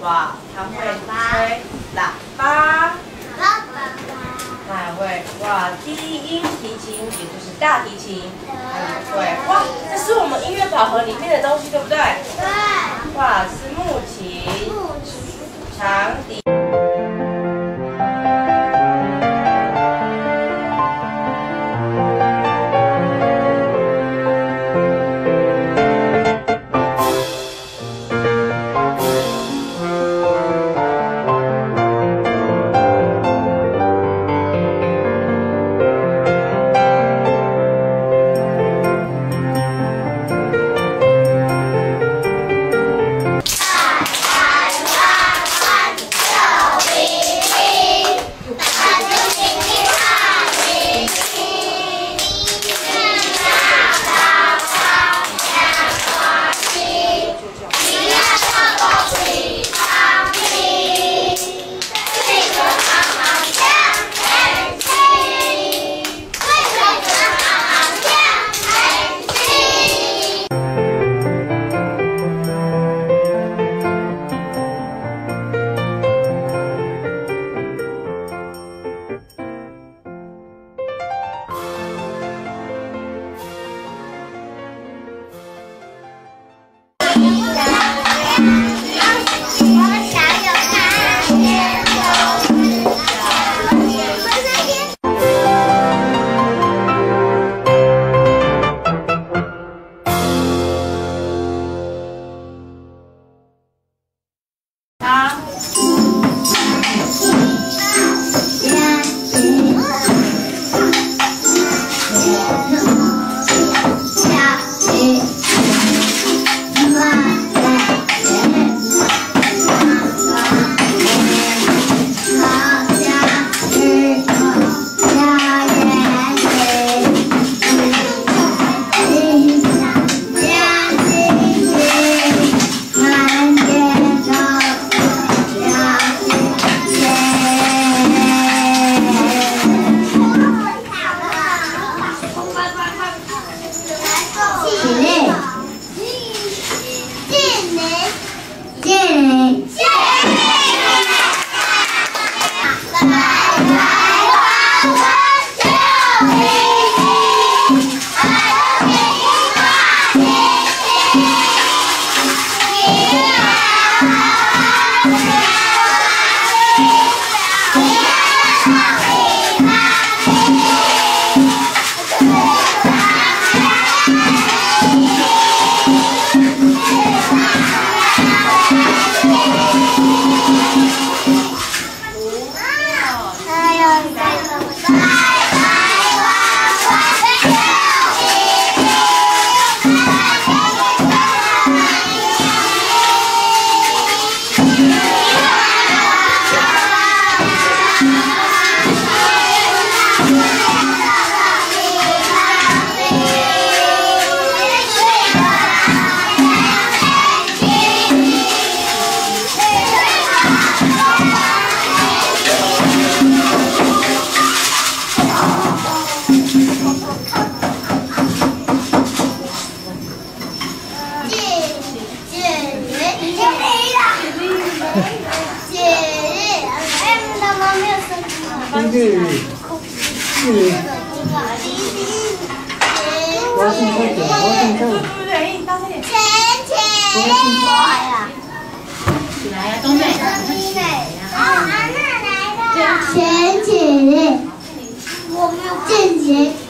哇，他会吹喇叭，他还会哇低音提琴，也就是大提琴，还会哇，这是我们音乐宝盒里面的东西，对不对？对，哇，是木琴、木琴。长笛。生日，是，我要唱快点，我要唱歌。对对对，你大声点。来呀，起来呀，东妹，哦，安娜来了，钱钱，我没有见钱，钱钱。